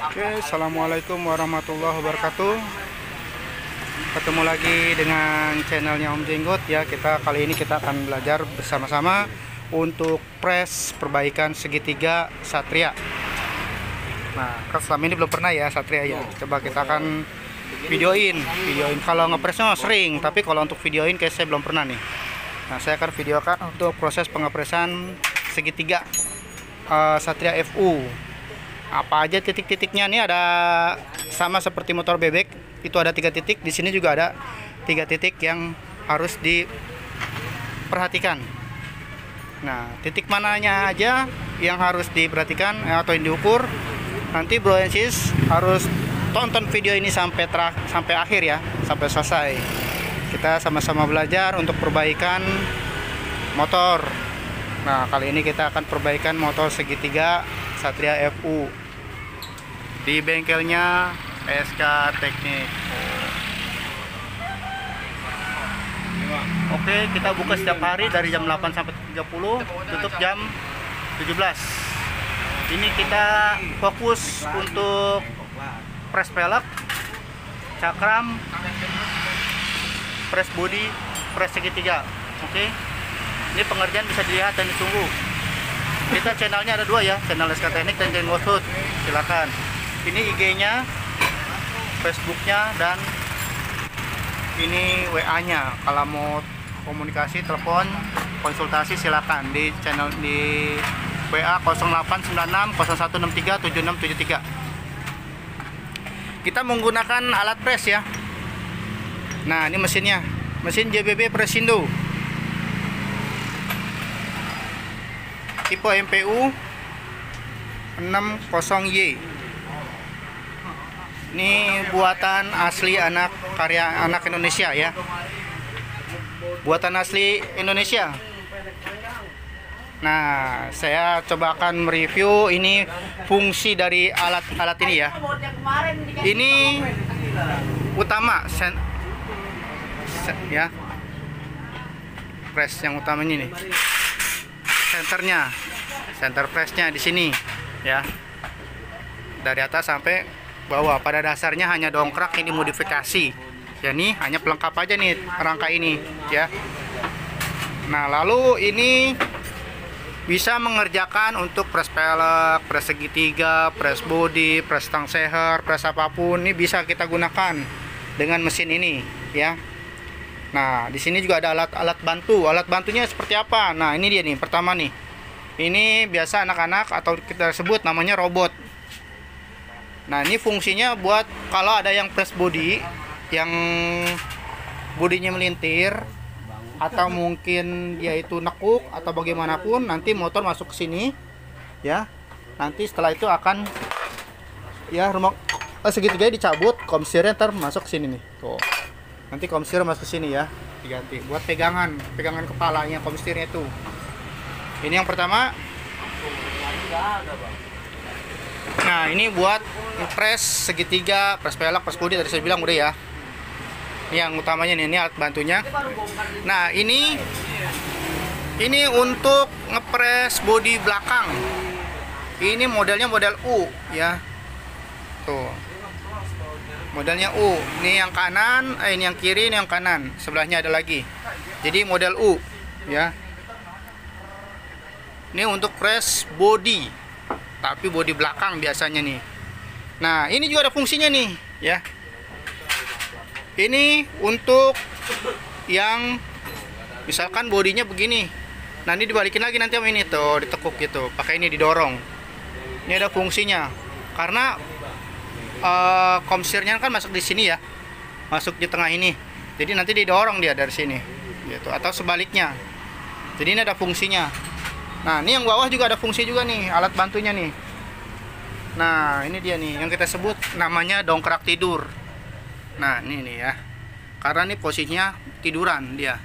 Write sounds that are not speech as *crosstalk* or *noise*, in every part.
Oke, assalamualaikum warahmatullahi wabarakatuh. Ketemu lagi dengan channelnya Om Jenggot ya. Kita kali ini kita akan belajar bersama-sama untuk press perbaikan segitiga Satria. Nah, kan selama ini belum pernah ya Satria ya. Coba kita akan videoin, videoin. Kalau ngepresnya sering, tapi kalau untuk videoin kayak saya belum pernah nih. Nah, saya akan videokan untuk proses pengepresan segitiga uh, Satria FU apa aja titik-titiknya? Nih ada sama seperti motor bebek itu ada tiga titik. Di sini juga ada tiga titik yang harus diperhatikan. Nah titik mananya aja yang harus diperhatikan eh, atau yang diukur. Nanti bro and sis harus tonton video ini sampai terak, sampai akhir ya sampai selesai. Kita sama-sama belajar untuk perbaikan motor. Nah kali ini kita akan perbaikan motor segitiga Satria FU di bengkelnya SK Teknik. Oke kita buka setiap hari dari jam 8 sampai 30 tutup jam 17 ini kita fokus untuk press pelek cakram press body press segitiga. Oke? Ini pengerjaan bisa dilihat dan ditunggu. Kita channelnya ada dua ya channel SK Teknik dan Jeng Gosut silakan ini IG-nya Facebook-nya dan ini WA-nya kalau mau komunikasi telepon konsultasi silakan. Di channel di WA 0896 0163 7673 kita menggunakan alat press ya. Nah ini mesinnya. Mesin JBB Presindo. Tipe MPU 60Y ini buatan asli anak karya anak Indonesia ya. Buatan asli Indonesia. Nah saya coba akan mereview ini fungsi dari alat-alat ini ya. Ini utama sen, sen, ya. Press yang utamanya nih senternya. Center pressnya di sini ya. Dari atas sampai bawah pada dasarnya hanya dongkrak ini modifikasi ya nih hanya pelengkap aja nih rangka ini ya nah lalu ini bisa mengerjakan untuk press pelek, press segitiga, press body, press tang seher, press apa pun ini bisa kita gunakan dengan mesin ini ya. Nah, di sini juga ada alat-alat bantu. Alat bantunya seperti apa? Nah, ini dia nih, pertama nih. Ini biasa anak-anak atau kita sebut namanya robot. Nah, ini fungsinya buat kalau ada yang press body yang bodinya melintir atau mungkin dia itu nekuk atau bagaimanapun nanti motor masuk ke sini ya. Nanti setelah itu akan ya rumah eh, segitiga dicabut komsirnya ntar masuk ke sini nih tuh. Nanti komsir masuk ke sini ya diganti. Buat pegangan pegangan kepalanya komsirnya itu. Ini yang pertama nah ini buat press segitiga press pelek press body tadi saya bilang udah ya. Yang utamanya nih ini alat bantunya. Nah ini ini untuk ngepres bodi belakang. Ini modelnya model U ya. Tuh. Modelnya U. Ini yang kanan eh, ini yang kiri ini yang kanan. Sebelahnya ada lagi. Jadi model U ya. Ini untuk press body tapi bodi belakang biasanya nih. Nah ini juga ada fungsinya nih ya. Ini untuk yang misalkan bodinya begini. Nanti dibalikin lagi nanti sama ini tuh ditekuk gitu. Pakai ini didorong. Ini ada fungsinya. Karena uh, komsirnya kan masuk di sini ya. Masuk di tengah ini. Jadi nanti didorong dia dari sini gitu. Atau sebaliknya. Jadi ini ada fungsinya nah ini yang bawah juga ada fungsi juga nih alat bantunya nih. Nah ini dia nih yang kita sebut namanya dongkrak tidur. Nah ini nih ya karena ini posisinya tiduran dia.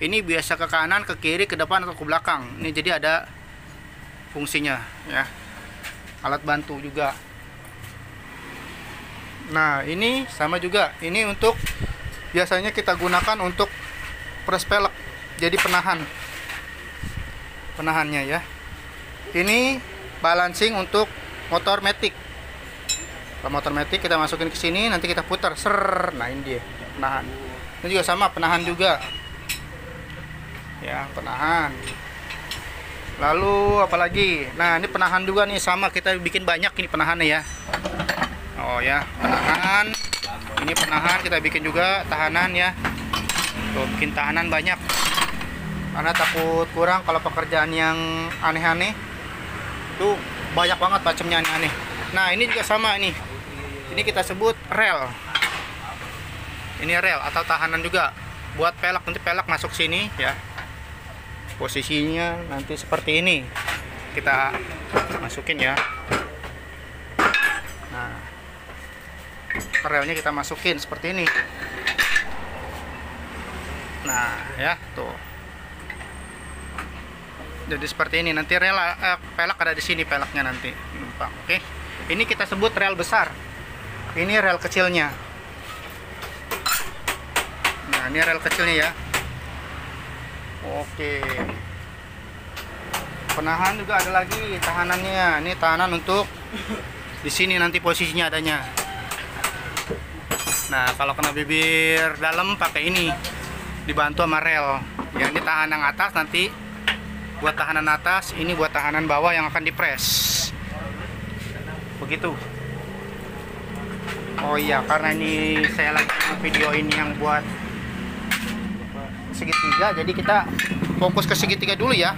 Ini biasa ke kanan ke kiri ke depan atau ke belakang. Ini jadi ada fungsinya ya alat bantu juga. Nah ini sama juga ini untuk biasanya kita gunakan untuk press pelek jadi penahan penahannya ya. Ini balancing untuk motor matic. Kalau motor metik kita masukin ke sini nanti kita putar ser nah ini dia penahan. Ini juga sama penahan juga. Ya penahan. Lalu apalagi nah ini penahan juga nih sama kita bikin banyak ini penahannya ya. Oh ya penahan. Ini penahan kita bikin juga tahanan ya. Tuh bikin tahanan banyak karena takut kurang kalau pekerjaan yang aneh-aneh. Tuh banyak banget macamnya aneh-aneh. Nah ini juga sama ini. Ini kita sebut rel. Ini rel atau tahanan juga. Buat pelak nanti pelak masuk sini ya. Posisinya nanti seperti ini. Kita masukin ya. Nah relnya kita masukin seperti ini. Nah ya tuh jadi seperti ini. Nanti rel eh, pelak ada di sini pelaknya nanti. Numpang oke. Ini kita sebut rel besar. Ini rel kecilnya. Nah ini rel kecilnya ya. Oke. Penahan juga ada lagi tahanannya. Ini tahanan untuk di sini nanti posisinya adanya. Nah kalau kena bibir dalam pakai ini. Dibantu sama rel. Ya ini tahanan atas nanti buat tahanan atas ini buat tahanan bawah yang akan dipres begitu Oh iya, karena ini saya lagi video ini yang buat segitiga, jadi kita fokus ke segitiga dulu ya.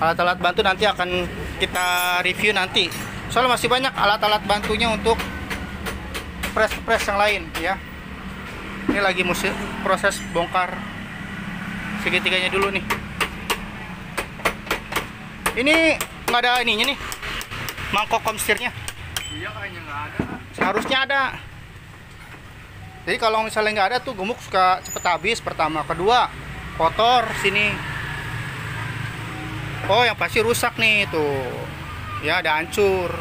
Alat-alat bantu nanti akan kita review nanti. Soalnya masih banyak alat-alat bantunya untuk press-press yang lain ya. Ini lagi musik proses bongkar segitiganya dulu nih. Ini nggak ada ininya nih, mangkok komstirnya. Iya kayaknya nggak ada. Seharusnya ada. Jadi kalau misalnya nggak ada tuh gemuk suka cepet habis pertama, kedua kotor sini. Oh yang pasti rusak nih tuh. Ya ada hancur.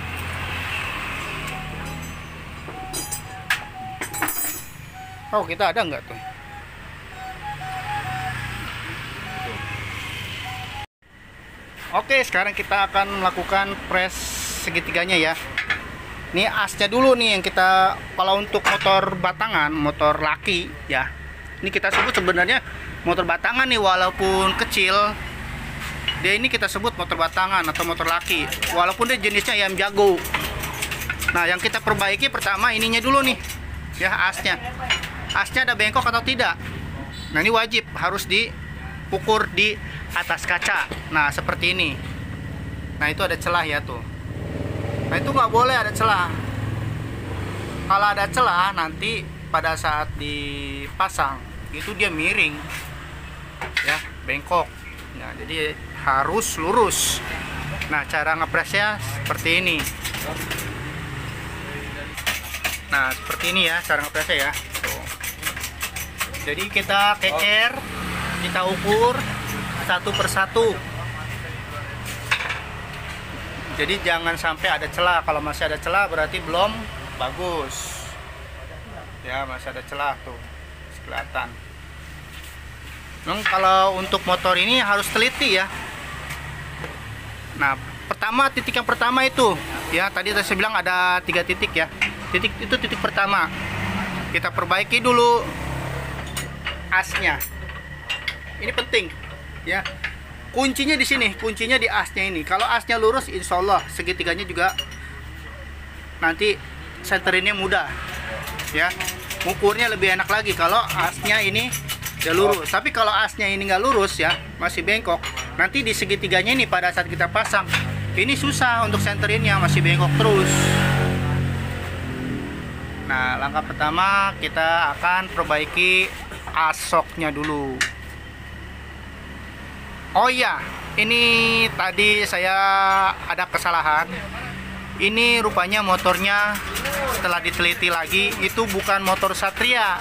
Oh kita ada nggak tuh? Oke sekarang kita akan melakukan press segitiganya ya. Ini asnya dulu nih yang kita kalau untuk motor batangan motor laki ya. Ini kita sebut sebenarnya motor batangan nih walaupun kecil. Dia ini kita sebut motor batangan atau motor laki walaupun dia jenisnya yang jago. Nah yang kita perbaiki pertama ininya dulu nih ya asnya. Asnya ada bengkok atau tidak? Nah ini wajib harus diukur di atas kaca nah seperti ini nah itu ada celah ya tuh Nah itu nggak boleh ada celah. Kalau ada celah nanti pada saat dipasang itu dia miring, ya bengkok. Nah jadi harus lurus. Nah cara ngepresnya seperti ini. Nah seperti ini ya cara ngepresnya ya. Jadi kita kecer, kita ukur satu persatu jadi jangan sampai ada celah. Kalau masih ada celah berarti belum bagus. Ya masih ada celah tuh. Kelihatan. Memang kalau untuk motor ini harus teliti ya. Nah pertama titik yang pertama itu. Ya tadi saya bilang ada tiga titik ya. Titik itu titik pertama. Kita perbaiki dulu asnya ini penting ya. Kuncinya di sini kuncinya di asnya ini. Kalau asnya lurus insya Allah segitiganya juga nanti senterinnya mudah ya. Ukurnya lebih enak lagi kalau asnya ini udah lurus. Tapi kalau asnya ini nggak lurus ya masih bengkok. Nanti di segitiganya ini pada saat kita pasang ini susah untuk senterinnya masih bengkok terus. Nah langkah pertama kita akan perbaiki asoknya dulu Oh iya, ini tadi saya ada kesalahan. Ini rupanya motornya setelah diteliti lagi itu bukan motor Satria,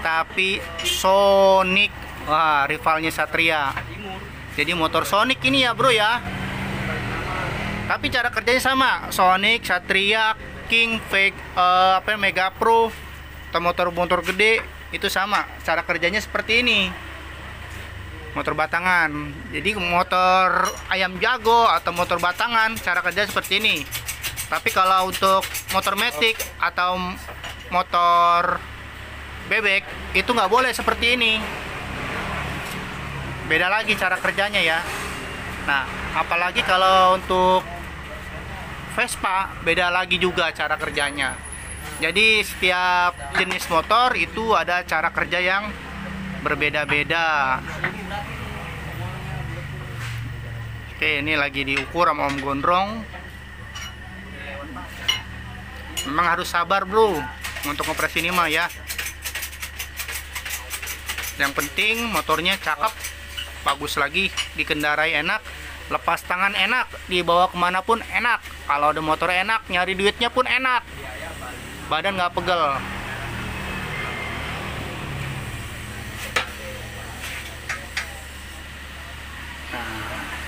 tapi Sonic. Wah, rivalnya Satria. Jadi motor Sonic ini ya, Bro ya. Tapi cara kerjanya sama, Sonic, Satria, King, Fake, uh, apa Mega Pro, atau motor-motor gede itu sama. Cara kerjanya seperti ini motor batangan jadi motor ayam jago atau motor batangan cara kerja seperti ini Tapi kalau untuk motor metik atau motor bebek itu nggak boleh seperti ini. Beda lagi cara kerjanya ya. Nah, apalagi kalau untuk Vespa beda lagi juga cara kerjanya. Jadi setiap jenis motor itu ada cara kerja yang berbeda-beda. Oke, ini lagi diukur sama Om Gondrong. Memang harus sabar, Bro, untuk ngepres ini mah ya. Yang penting motornya cakep, bagus lagi, dikendarai enak, lepas tangan enak, dibawa ke mana pun enak. Kalau ada motor enak, nyari duitnya pun enak. Badan nggak pegel.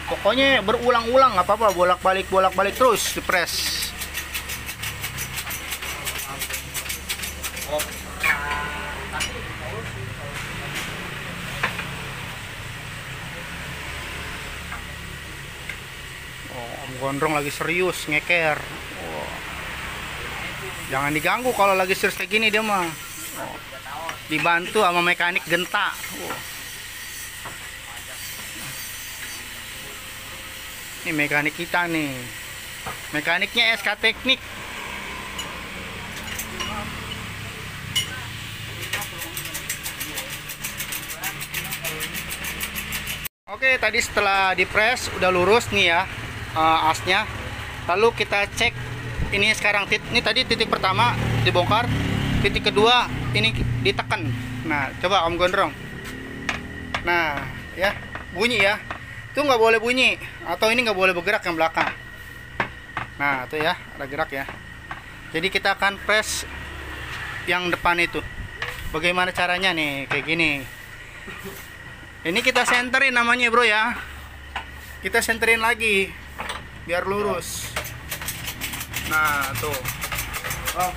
Pokoknya berulang-ulang nggak apa-apa bolak-balik bolak-balik terus di press oh, Om Gondrong lagi serius ngeker oh. jangan diganggu kalau lagi serius kayak gini dia mah oh. dibantu sama mekanik genta oh. Ini mekanik kita nih. Mekaniknya SK Teknik. Oke tadi setelah dipres udah lurus nih ya uh, asnya. Lalu kita cek ini sekarang tit ini tadi titik pertama dibongkar titik kedua ini ditekan. Nah coba Om Gondrong. Nah ya bunyi ya itu nggak boleh bunyi. Atau ini nggak boleh bergerak yang belakang. Nah itu ya ada gerak ya. Jadi kita akan press yang depan itu. Bagaimana caranya nih kayak gini. Ini kita senterin namanya bro ya. Kita senterin lagi biar lurus. Nah tuh. Oh,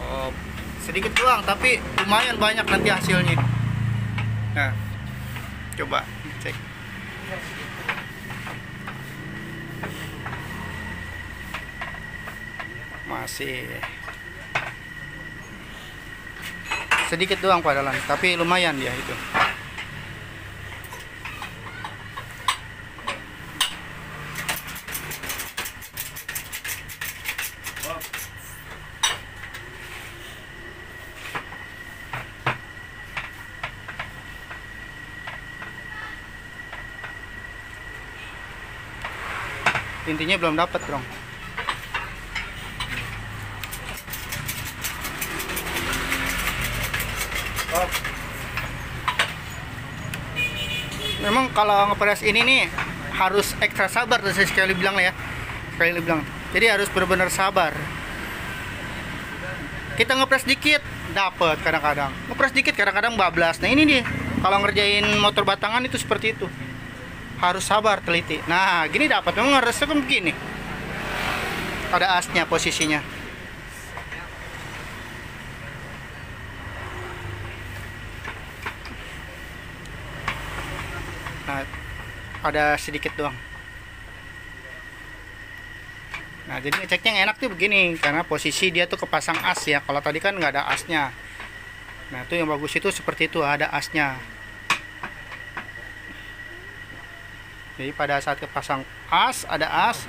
oh. Sedikit doang tapi lumayan banyak nanti hasilnya. Nah coba cek masih. Sedikit doang padahal tapi lumayan dia itu. Intinya belum dapat dong memang kalau ngepres ini nih harus ekstra sabar saya sekali bilang ya. Sekali bilang. Jadi harus benar-benar sabar. Kita ngepres dikit dapat kadang-kadang. Ngepres dikit kadang-kadang bablas. Nah ini nih kalau ngerjain motor batangan itu seperti itu. Harus sabar teliti. Nah gini dapat memang harusnya kan begini. Ada asnya posisinya ada sedikit doang. Nah jadi ngeceknya enak tuh begini karena posisi dia tuh kepasang as ya. Kalau tadi kan nggak ada asnya. Nah itu yang bagus itu seperti itu ada asnya. Jadi pada saat kepasang as ada as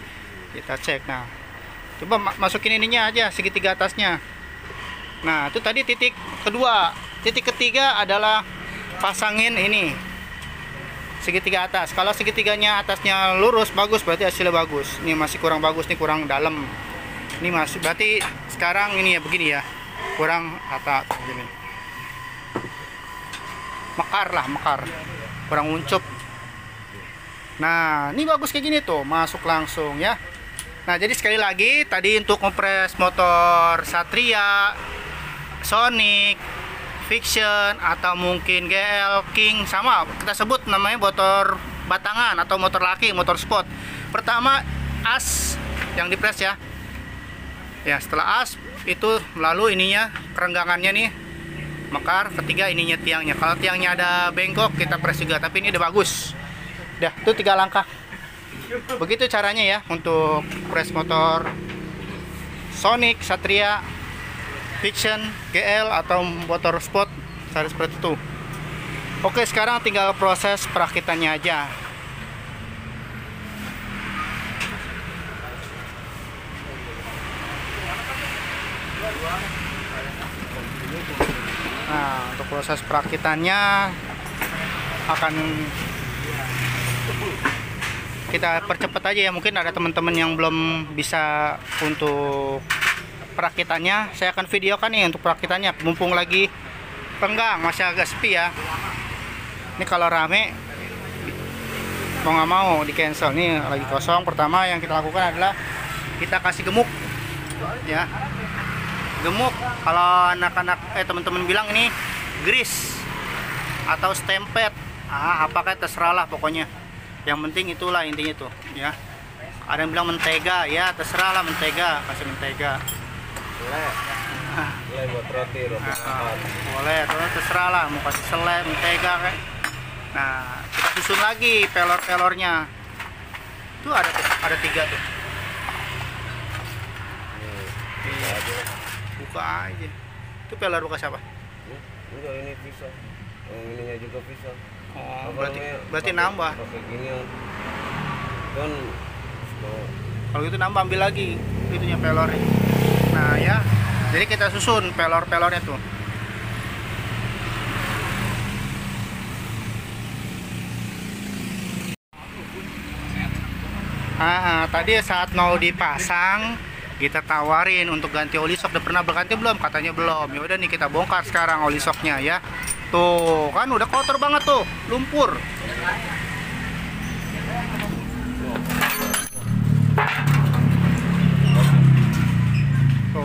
kita cek. Nah coba ma- masukin ininya aja segitiga atasnya. Nah itu tadi titik kedua. Titik ketiga adalah pasangin ini segitiga atas. Kalau segitiganya atasnya lurus bagus berarti hasilnya bagus. Ini masih kurang bagus nih kurang dalam. Ini masih berarti sekarang ini ya begini ya. Kurang atas begini mekar lah mekar. Kurang uncup. Nah ini bagus kayak gini tuh masuk langsung ya. Nah jadi sekali lagi tadi untuk kompres motor Satria Sonic Fiction atau mungkin GL King sama. Kita sebut namanya motor batangan atau motor laki motor sport. Pertama as yang dipres ya. Ya setelah as itu lalu ininya kerenggangannya nih mekar ketiga ininya tiangnya. Kalau tiangnya ada bengkok kita pres juga tapi ini udah bagus. Udah itu tiga langkah. Begitu caranya ya untuk press motor Sonic, Satria, Fiction, GL atau Motorsport seri seperti itu. Oke, sekarang tinggal proses perakitannya aja. Nah, untuk proses perakitannya akan kita percepat aja ya. Mungkin ada teman-teman yang belum bisa untuk perakitannya. Saya akan videokan nih untuk perakitannya. Mumpung lagi renggang, masih agak sepi ya. Ini kalau rame mau nggak mau di cancel nih lagi kosong. Pertama yang kita lakukan adalah kita kasih gemuk, ya gemuk kalau anak-anak eh teman-teman bilang ini grease atau stempet ah apakah terserah lah pokoknya yang penting itulah intinya itu ya ada yang bilang mentega ya terserah lah mentega kasih mentega Mulai buat roti, roti Ah, makan. boleh terus terserah lah mau kasih selai mentega kayak nah kita susun lagi pelor-pelornya tuh ada tuh ada tiga tuh Hmm, Iya, aja. buka aja itu pelor buka siapa Hmm, Enggak ini bisa. Yang ininya juga bisa. oh Apa berarti namanya? berarti Pakai- nambah Pakai gini yang kan kalau gitu nambah ambil lagi itunya pelornya nah ya. Jadi kita susun pelor-pelornya tuh. Ah, tadi saat mau dipasang kita tawarin untuk ganti oli shock udah pernah berganti belum? Katanya belum. Ya udah nih kita bongkar sekarang oli shocknya ya. Tuh kan udah kotor banget tuh. Lumpur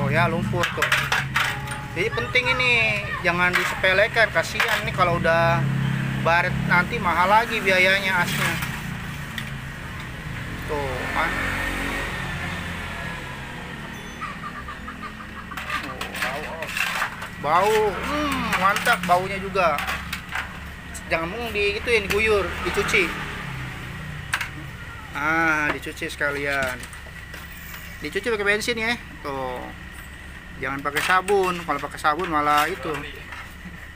Tuh ya lumpur tuh. Jadi penting ini jangan disepelekan kasihan nih kalau udah baret nanti mahal lagi biayanya asnya. Tuh kan. Bau. Bau, hmm, mantap baunya juga. Jangan mung di itu yang diguyur, dicuci. Ah, dicuci sekalian dicuci pakai bensin ya tuh jangan pakai sabun. Kalau pakai sabun malah itu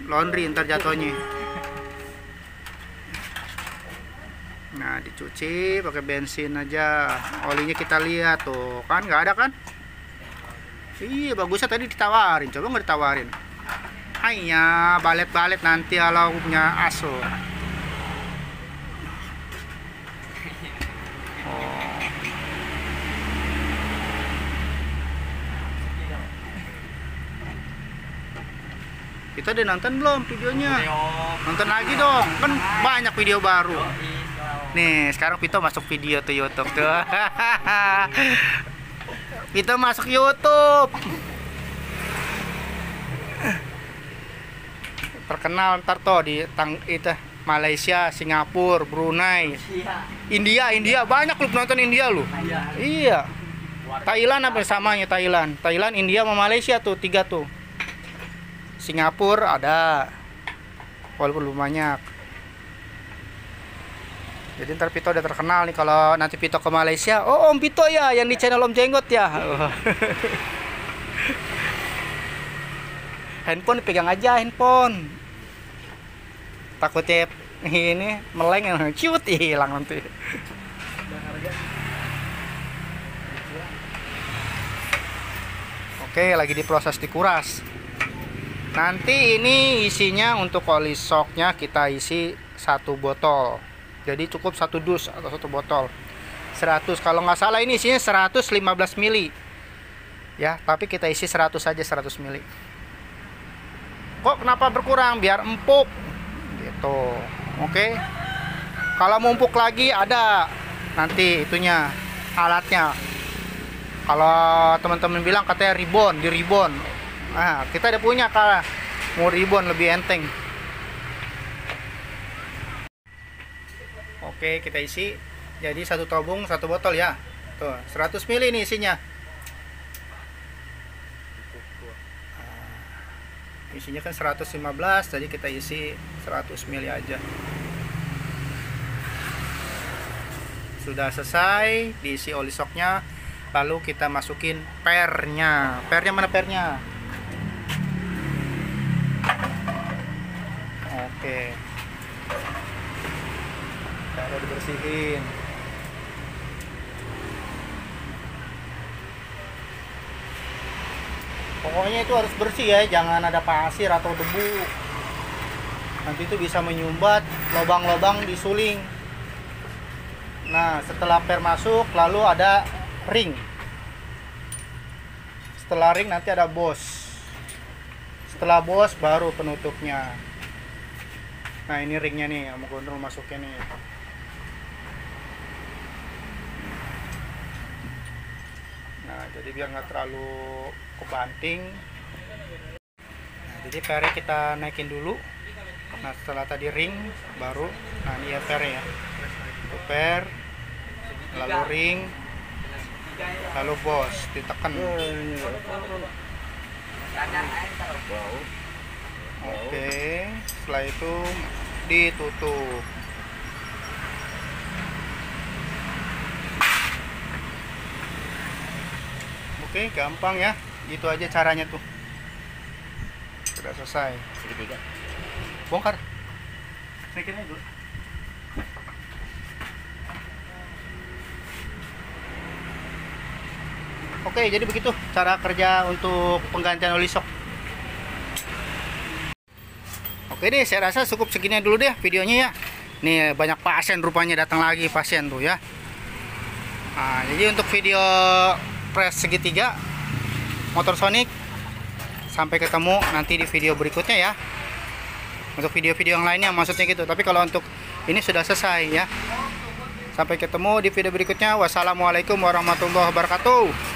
laundry ntar jatuhnya. Nah dicuci pakai bensin aja. Olinya kita lihat tuh. Kan nggak ada kan? Iya bagusnya tadi ditawarin. Coba nggak ditawarin? Hanya balet-balet nanti kalau punya aso kita udah nonton belum videonya? Nonton lagi dong. Kan banyak video baru. Nih sekarang Vito masuk video tuh YouTube tuh. *laughs* Vito masuk YouTube. Terkenal ntar tuh di tang itu Malaysia, Singapura, Brunei, India, India. Banyak lu nonton India lu. Iya. Thailand apa samanya Thailand? Thailand, India sama Malaysia tuh tiga tuh. Singapura ada walaupun belum banyak. Jadi ntar Pito udah terkenal nih kalau nanti Pito ke Malaysia oh Om Pito ya yang di channel Om Jenggot ya. *laughs* Handphone dipegang aja handphone. Takutnya ini meleng *laughs* ciut hilang nanti. Oke lagi diproses dikuras nanti ini isinya untuk oli shocknya kita isi satu botol. Jadi cukup satu dus atau satu botol. 100 kalau nggak salah ini isinya 115 mili. Ya tapi kita isi 100 saja 100 mili. Kok kenapa berkurang? Biar empuk. Gitu. Oke. Kalau mau empuk lagi ada. Nanti itunya alatnya. Kalau teman-teman bilang katanya ribbon di ribbon nah kita udah punya kalau mau ribbon lebih enteng. Oke kita isi. Jadi satu tabung satu botol ya. Tuh 100 mili nih isinya. Nah, isinya kan 115 jadi kita isi 100 mili aja. Sudah selesai diisi oli shocknya lalu kita masukin pernya. Pernya mana pernya oke. Baru dibersihin. Pokoknya itu harus bersih ya jangan ada pasir atau debu. Nanti itu bisa menyumbat lubang-lubang di suling. Nah setelah per masuk lalu ada ring. Setelah ring nanti ada bos. Setelah bos baru penutupnya nah ini ringnya nih yang mau gondrong masuknya nih. Nah jadi biar nggak terlalu kebanting. Nah, jadi PR kita naikin dulu. Nah setelah tadi ring baru nah ini ya PR ya. PR lalu ring lalu bos ditekan. Bau. oke setelah itu ditutup. Oke gampang ya. Gitu aja caranya tuh. Sudah selesai. Segitiga. bongkar. Aja dulu oke jadi begitu cara kerja untuk penggantian oli shock oke deh saya rasa cukup segini dulu deh videonya ya. Nih banyak pasien rupanya datang lagi pasien tuh ya. Nah, jadi untuk video press segitiga motor Sonic sampai ketemu nanti di video berikutnya ya. Untuk video-video yang lainnya maksudnya gitu. Tapi kalau untuk ini sudah selesai ya. Sampai ketemu di video berikutnya. Wassalamualaikum warahmatullahi wabarakatuh